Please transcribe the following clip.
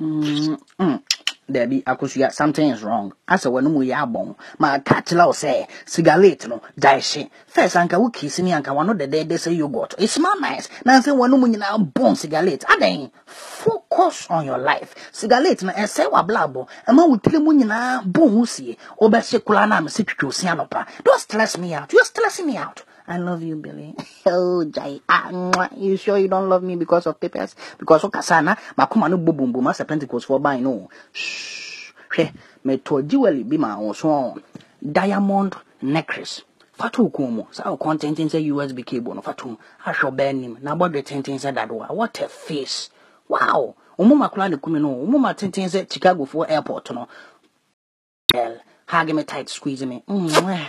mm, mm. dabi akosua something is wrong. Asɛ wɔn mu yɛ abɔn ma ka kyerɛ wo sɛ cigarette no gya ɛhye first anka wo kisi ni anka wɔn dɛdɛɛdɛ sɛ yogurt. It smell nice nansi wɔn mu nyinaa bɔn cigarette. Adan focus on your life. Cigarette no ɛsɛ wɔ ablabɔ ɛma wo tiri mu nyinaa bɔn wusie ɔbɛhyɛ kura naa mi sɛ twitwi osi anɔpa don't stress me out. You are stressing me out. I love you, Billy. oh, Jai. Ah, you sure you don't love me because of papers? Because okasana, makuma no bubumbu, masa Pentecost for buy no. Shh. Hwɛ, meto jewelry bi ma wo so diamond necklace. Fatu kumu. Sa content contentin say USB cable no fatu. Ahwɛ ɔbaa nim. Na bɔdwe tenten sɛ dadoa. What a face. Wow. Umuma kula ne kumi no. Umuma tenten sɛ Chicago for airport no. Hug me tight, squeeze me. Mwah.